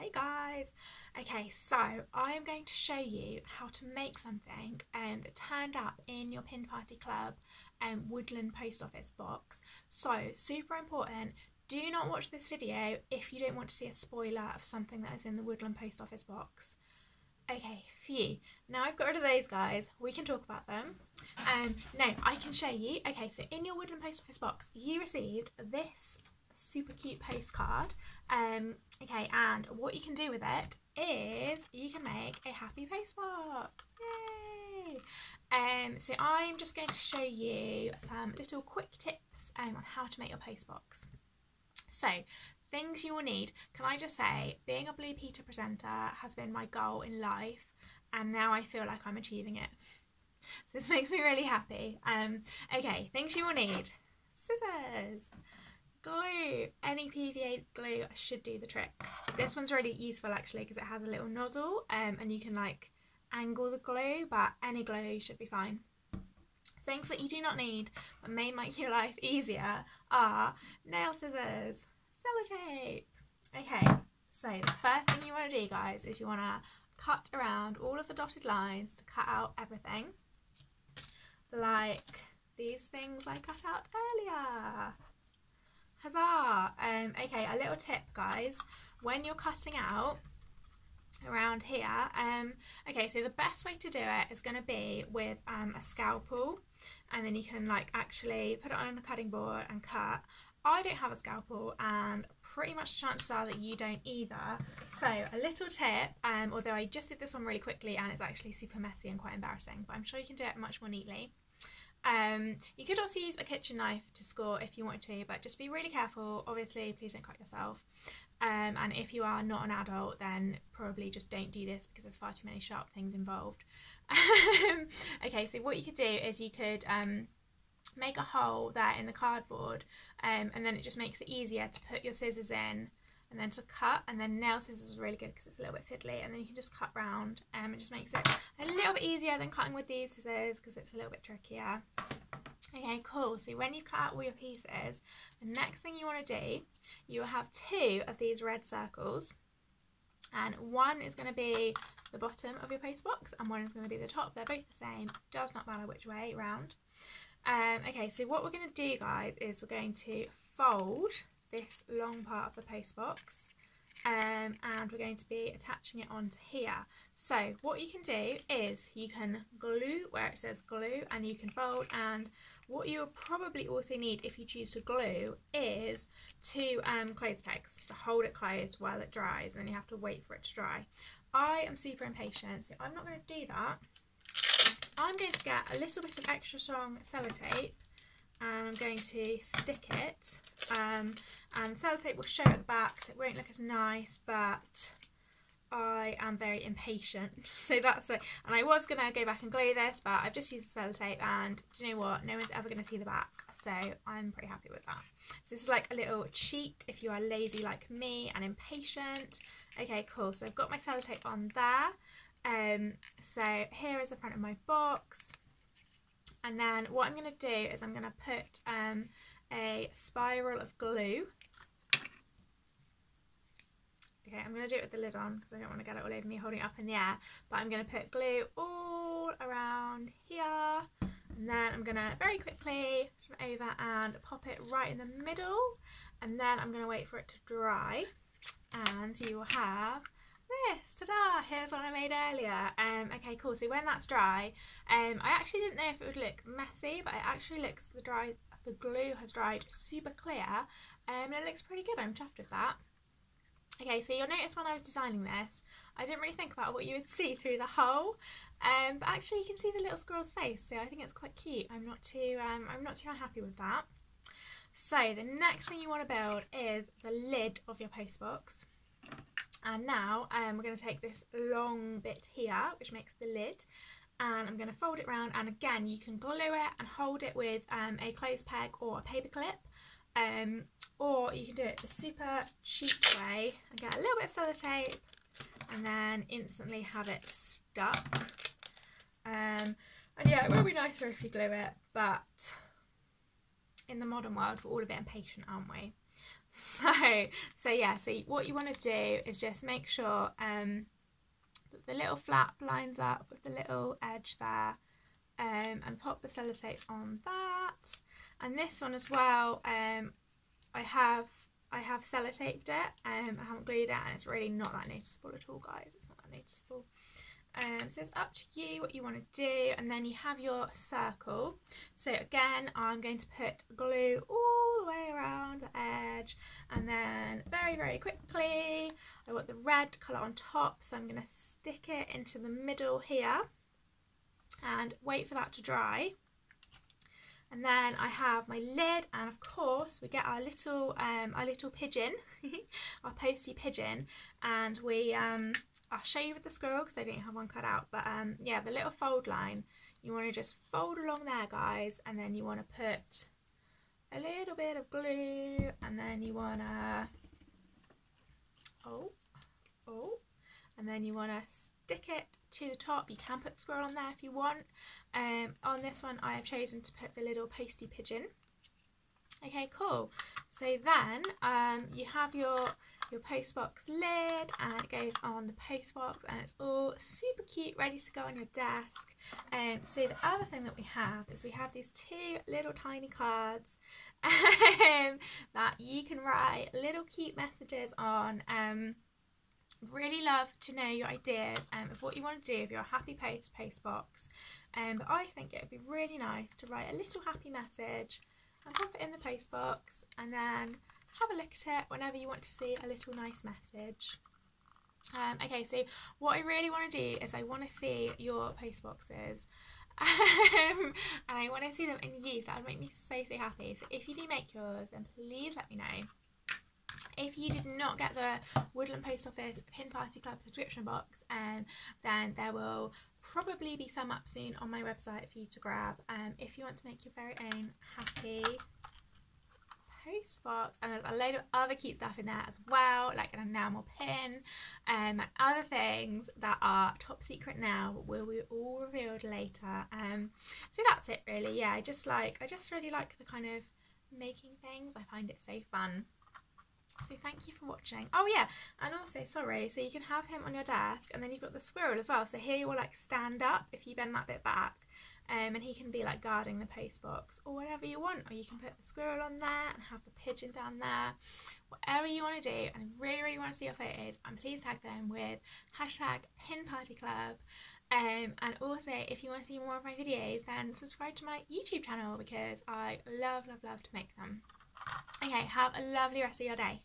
Hey guys! Okay, so I am going to show you how to make something um, that turned up in your Pin Party Club um, Woodland Post Office box. So, super important, do not watch this video if you don't want to see a spoiler of something that is in the Woodland Post Office box. Okay, phew. Now I've got rid of those guys, we can talk about them. Um, now, I can show you. Okay, so in your Woodland Post Office box, you received this super cute postcard. Um, okay, and what you can do with it is you can make a happy postbox. Yay! Um, so I'm just going to show you some little quick tips um, on how to make your postbox. So, things you will need. Can I just say, being a Blue Peter presenter has been my goal in life, and now I feel like I'm achieving it. So this makes me really happy. Um, okay, things you will need: scissors, glue. Any PVA glue should do the trick. This one's really useful actually because it has a little nozzle um, and you can like angle the glue but any glue should be fine. Things that you do not need but may make your life easier are nail scissors, sellotape. Okay, so the first thing you want to do guys is you want to cut around all of the dotted lines to cut out everything like these things I cut out earlier. Huzzah! Um, okay, a little tip, guys. When you're cutting out around here, um, okay, so the best way to do it is going to be with um, a scalpel, and then you can like actually put it on the cutting board and cut. I don't have a scalpel, and pretty much chances are that you don't either. So a little tip, um, although I just did this one really quickly, and it's actually super messy and quite embarrassing, but I'm sure you can do it much more neatly. Um, you could also use a kitchen knife to score if you wanted to, but just be really careful. Obviously, please don't cut yourself. Um, and if you are not an adult, then probably just don't do this because there's far too many sharp things involved. okay, so what you could do is you could um, make a hole there in the cardboard, um, and then it just makes it easier to put your scissors in and then to cut and then nail scissors is really good because it's a little bit fiddly and then you can just cut round and um, it just makes it a little bit easier than cutting with these scissors because it's a little bit trickier. Okay, cool. So when you cut out all your pieces, the next thing you want to do, you will have two of these red circles and one is going to be the bottom of your post box and one is going to be the top. They're both the same, does not matter which way round. Um, okay, so what we're going to do guys is we're going to fold this long part of the post box um, and we're going to be attaching it onto here. So what you can do is you can glue where it says glue and you can fold and what you'll probably also need if you choose to glue is two um, clothes pegs to hold it closed while it dries and then you have to wait for it to dry. I am super impatient so I'm not going to do that. I'm going to get a little bit of extra strong sellotape and I'm going to stick it um, and sellotape will show at the back. So it won't look as nice but I am very impatient. So that's it. And I was going to go back and glue this but I've just used the sellotape and do you know what? No one's ever going to see the back so I'm pretty happy with that. So this is like a little cheat if you are lazy like me and impatient. Okay cool. So I've got my sellotape on there. Um, so here is the front of my box and then what I'm going to do is I'm going to put um, a spiral of glue. Okay, I'm going to do it with the lid on because I don't want to get it all over me holding it up in the air. But I'm going to put glue all around here. And then I'm going to very quickly come over and pop it right in the middle. And then I'm going to wait for it to dry. And you will have this, ta-da, here's what I made earlier. Um, okay, cool, so when that's dry, um, I actually didn't know if it would look messy, but it actually looks, the dry, the glue has dried super clear, um, and it looks pretty good, I'm chuffed with that. Okay, so you'll notice when I was designing this, I didn't really think about what you would see through the hole, um, but actually you can see the little squirrel's face, so I think it's quite cute. I'm not too, um, I'm not too unhappy with that. So the next thing you want to build is the lid of your postbox. And now um, we're going to take this long bit here, which makes the lid, and I'm going to fold it around. And again, you can glue it and hold it with um, a clothes peg or a paper clip. Um, or you can do it the super cheap way and get a little bit of sellotape and then instantly have it stuck. Um, and yeah, it will be nicer if you glue it, but in the modern world, we're all a bit impatient, aren't we? So, so yeah, so what you want to do is just make sure um, that the little flap lines up with the little edge there um, and pop the sellotape on that. And this one as well, um, I have I have sellotaped it, um, I haven't glued it and it's really not that noticeable at all guys, it's not that noticeable. Um, so it's up to you what you want to do and then you have your circle. So again I'm going to put glue all around the edge and then very very quickly I want the red colour on top so I'm going to stick it into the middle here and wait for that to dry. And then I have my lid, and of course we get our little um, our little pigeon, our posty pigeon, and we um, I'll show you with the squirrel because I didn't have one cut out. But um, yeah, the little fold line, you want to just fold along there, guys, and then you want to put a little bit of glue, and then you want to oh oh, and then you want to stick it to the top. You can put the squirrel on there if you want. Um, on this one I have chosen to put the little pasty pigeon. Okay, cool. So then um, you have your your postbox lid and it goes on the postbox and it's all super cute, ready to go on your desk. Um, so the other thing that we have is we have these two little tiny cards um, that you can write little cute messages on. Um, really love to know your ideas um, of what you want to do if you're a happy post post box. Um, but I think it would be really nice to write a little happy message and pop it in the post box and then have a look at it whenever you want to see a little nice message. Um, okay, so what I really want to do is I want to see your post boxes. Um, and I want to see them in use. That would make me so so happy. So if you do make yours, then please let me know. If you did not get the Woodland Post Office Pin Party Club subscription box, um, then there will probably be some up soon on my website for you to grab. Um, if you want to make your very own happy post box and there's a load of other cute stuff in there as well like an enamel pin um, and other things that are top secret now will be all revealed later um, so that's it really yeah I just like I just really like the kind of making things I find it so fun so thank you for watching. Oh yeah, and also sorry, so you can have him on your desk and then you've got the squirrel as well. So here you will like stand up if you bend that bit back. Um, and he can be like guarding the post box or whatever you want or you can put the squirrel on there and have the pigeon down there. Whatever you want to do and I really really want to see your photos and please tag them with hashtag pin party club um, and also if you want to see more of my videos then subscribe to my YouTube channel because I love love love to make them. Okay have a lovely rest of your day